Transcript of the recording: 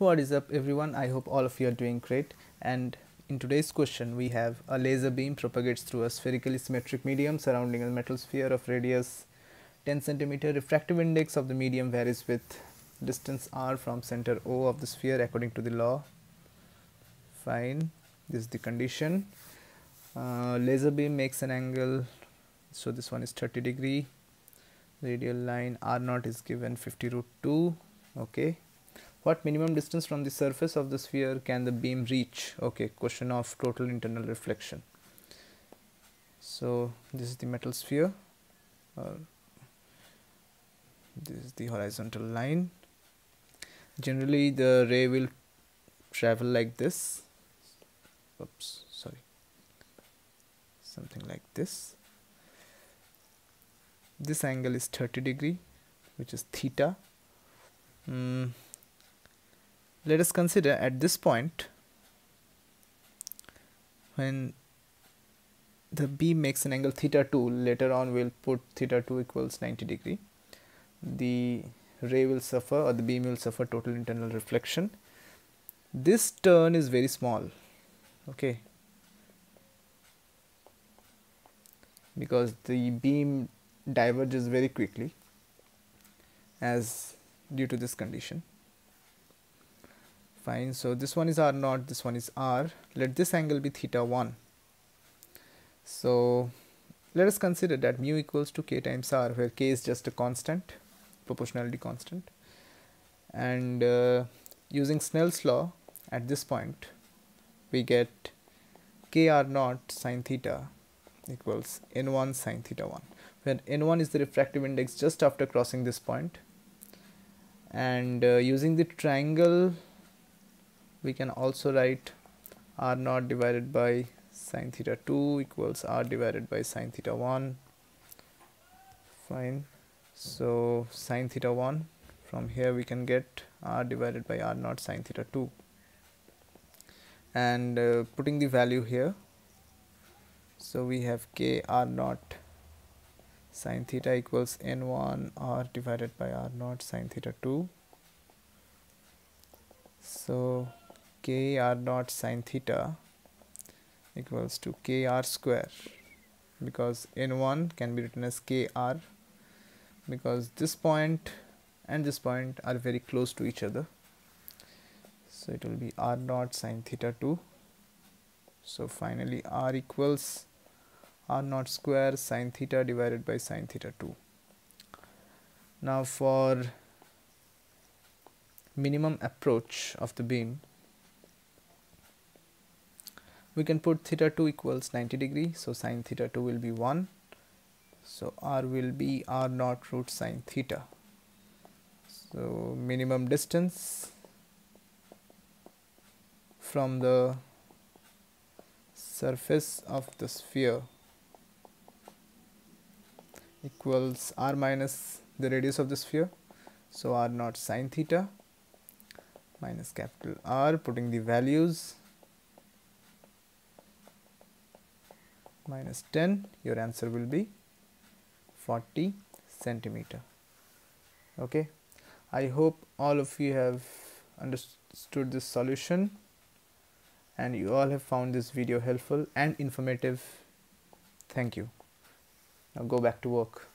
What is up everyone? I hope all of you are doing great and in today's question we have a laser beam propagates through a spherically symmetric medium surrounding a metal sphere of radius 10 centimeter. Refractive index of the medium varies with distance r from center O of the sphere according to the law. Fine, this is the condition. Uh, laser beam makes an angle, so this one is 30 degree. Radial line r naught is given 50 root 2. Okay what minimum distance from the surface of the sphere can the beam reach? Okay question of total internal reflection. So this is the metal sphere uh, this is the horizontal line. Generally the ray will travel like this. Oops sorry. Something like this. This angle is 30 degree which is theta. Mm, let us consider at this point when the beam makes an angle theta 2 later on we'll put theta 2 equals 90 degree. The ray will suffer or the beam will suffer total internal reflection. This turn is very small okay? Because the beam diverges very quickly as due to this condition fine. So this one is r naught this one is r. Let this angle be theta 1 so let us consider that mu equals to k times r where k is just a constant proportionality constant. And uh, using Snell's law at this point we get k r naught sine theta equals n1 sine theta 1 where n1 is the refractive index just after crossing this point. And uh, using the triangle we can also write r naught divided by sine theta 2 equals r divided by sine theta 1 fine. So sine theta 1 from here we can get r divided by r naught sine theta 2 and uh, putting the value here so we have k r naught sine theta equals n1 r divided by r naught sine theta 2 so k r naught sine theta equals to k r square because n1 can be written as k r because this point and this point are very close to each other. So it will be r naught sine theta 2 so finally r equals r naught square sine theta divided by sine theta 2 now for minimum approach of the beam we can put theta 2 equals 90 degree so sine theta 2 will be 1 so r will be r naught root sine theta. So minimum distance from the surface of the sphere equals r minus the radius of the sphere. So r naught sine theta minus capital R putting the values minus 10 your answer will be 40 centimeter. Okay? I hope all of you have understood this solution and you all have found this video helpful and informative. Thank you. Now go back to work